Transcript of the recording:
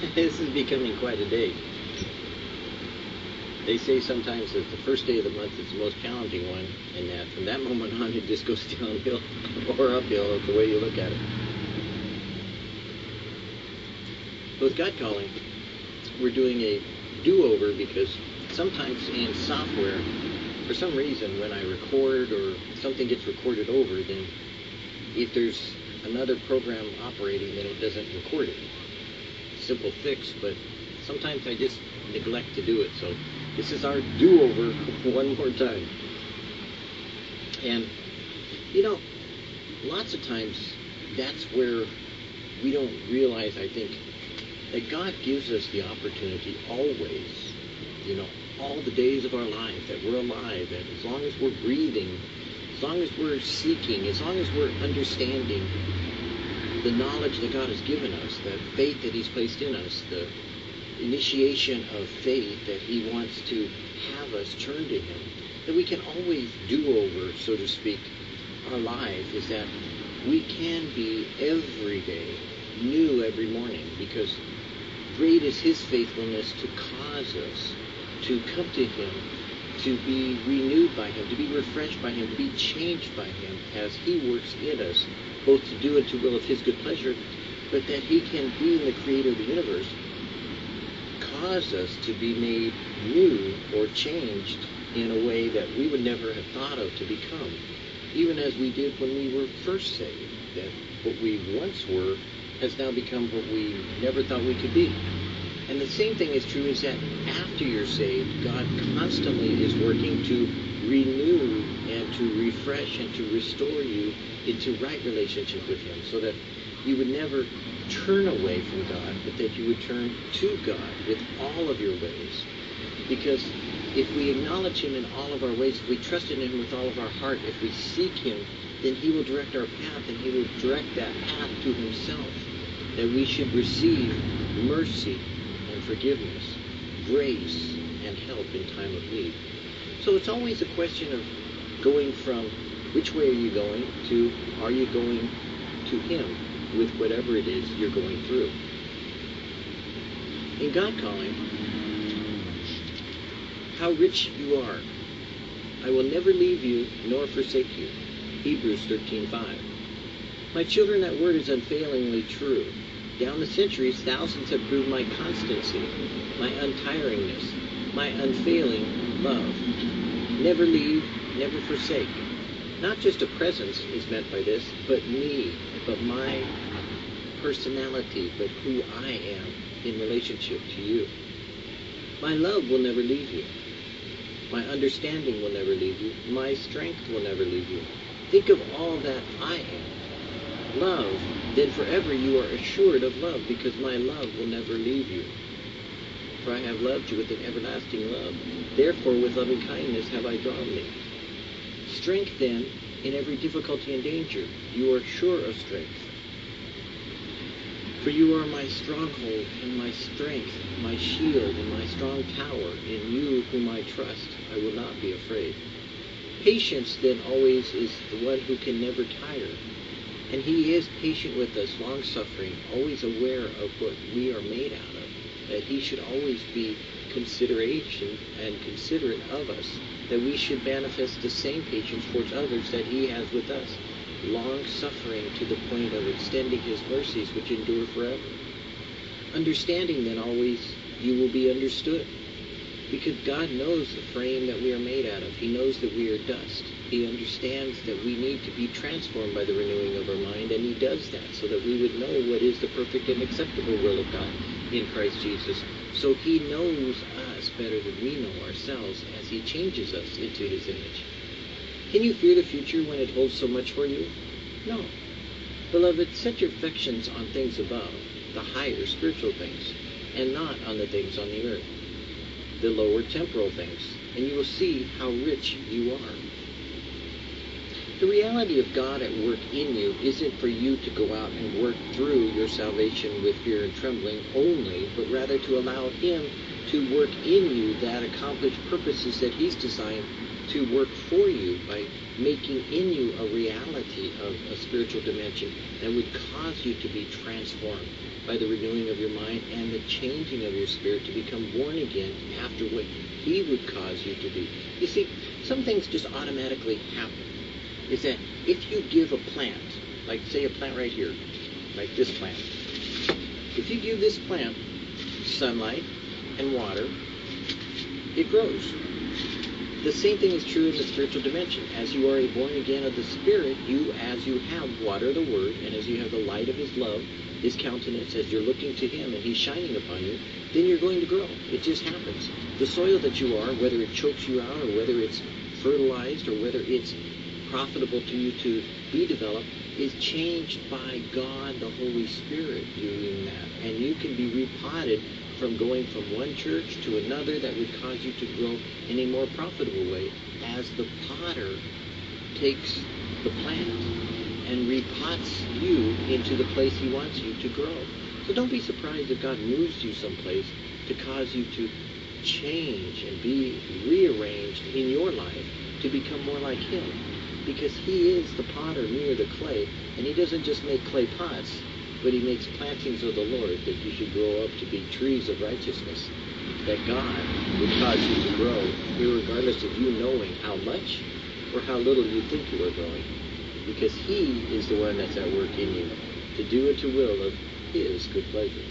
this is becoming quite a day. They say sometimes that the first day of the month is the most challenging one, and that from that moment on it just goes downhill or uphill, the way you look at it. With God calling, we're doing a do-over because sometimes in software, for some reason, when I record or something gets recorded over, then if there's another program operating, then it doesn't record it. Simple fix, but sometimes I just neglect to do it. So this is our do-over one more time. And, you know, lots of times that's where we don't realize, I think, that God gives us the opportunity always, you know, all the days of our lives, that we're alive, that as long as we're breathing, as long as we're seeking, as long as we're understanding the knowledge that God has given us, the faith that He's placed in us, the initiation of faith that He wants to have us turn to Him, that we can always do over, so to speak, our life is that we can be every day new every morning because great is His faithfulness to cause us to come to Him, to be renewed by Him, to be refreshed by Him, to be changed by Him as He works in us, both to do and to will of His good pleasure, but that He can, being the creator of the universe, cause us to be made new or changed in a way that we would never have thought of to become, even as we did when we were first saved, that what we once were has now become what we never thought we could be. And the same thing is true is that after you're saved, God constantly is working to renew to refresh and to restore you into right relationship with Him so that you would never turn away from God, but that you would turn to God with all of your ways. Because if we acknowledge Him in all of our ways, if we trust in Him with all of our heart, if we seek Him, then He will direct our path and He will direct that path to Himself. That we should receive mercy and forgiveness, grace and help in time of need. So it's always a question of going from which way are you going to are you going to Him with whatever it is you're going through. In God calling, how rich you are. I will never leave you nor forsake you. Hebrews 13:5. My children, that word is unfailingly true. Down the centuries, thousands have proved my constancy, my untiringness, my unfailing love. Never leave, never forsake. Not just a presence is meant by this, but me, but my personality, but who I am in relationship to you. My love will never leave you. My understanding will never leave you. My strength will never leave you. Think of all that I am. Love, then forever you are assured of love, because my love will never leave you. For I have loved you with an everlasting love. Therefore, with loving kindness have I drawn thee. Strength, then, in every difficulty and danger. You are sure of strength. For you are my stronghold and my strength, my shield and my strong tower. In you whom I trust, I will not be afraid. Patience then always is the one who can never tire. And he is patient with us, long suffering, always aware of what we are made out of. That he should always be consideration and considerate of us, that we should manifest the same patience towards others that he has with us long suffering to the point of extending his mercies which endure forever. Understanding then always you will be understood. Because God knows the frame that we are made out of. He knows that we are dust. He understands that we need to be transformed by the renewing of our mind, and he does that so that we would know what is the perfect and acceptable will of God in Christ Jesus. So he knows us better than we know ourselves as he changes us into his image. Can you fear the future when it holds so much for you? No. Beloved, set your affections on things above, the higher spiritual things, and not on the things on the earth, the lower temporal things, and you will see how rich you are. The reality of God at work in you isn't for you to go out and work through your salvation with fear and trembling only, but rather to allow Him to work in you that accomplished purposes that He's designed to work for you by making in you a reality of a spiritual dimension that would cause you to be transformed by the renewing of your mind and the changing of your spirit to become born again after what He would cause you to be. You see, some things just automatically happen. Is that if you give a plant, like say a plant right here, like this plant, if you give this plant sunlight and water, it grows. The same thing is true in the spiritual dimension. As you are a born again of the Spirit, you, as you have water the Word, and as you have the light of His love, His countenance, as you're looking to Him and He's shining upon you, then you're going to grow. It just happens. The soil that you are, whether it chokes you out or whether it's fertilized or whether it's profitable to you to be developed, is changed by God, the Holy Spirit, doing that. And you can be repotted from going from one church to another that would cause you to grow in a more profitable way as the potter takes the plant and repots you into the place he wants you to grow. So don't be surprised if God moves you someplace to cause you to change and be rearranged in your life to become more like him. Because he is the potter near the clay, and he doesn't just make clay pots, but he makes plantings of the Lord that you should grow up to be trees of righteousness, that God would cause you to grow, regardless of you knowing how much or how little you think you are growing, because he is the one that's at work in you to do it to will of his good pleasure.